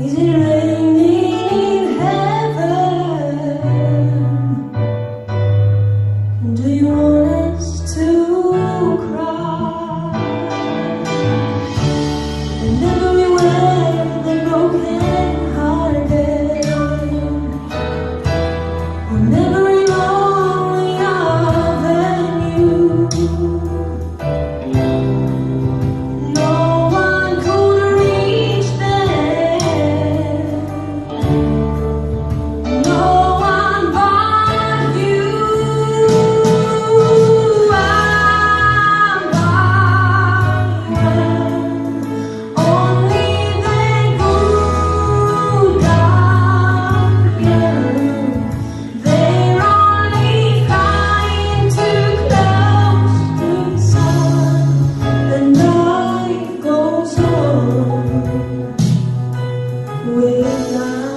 Is it alone with my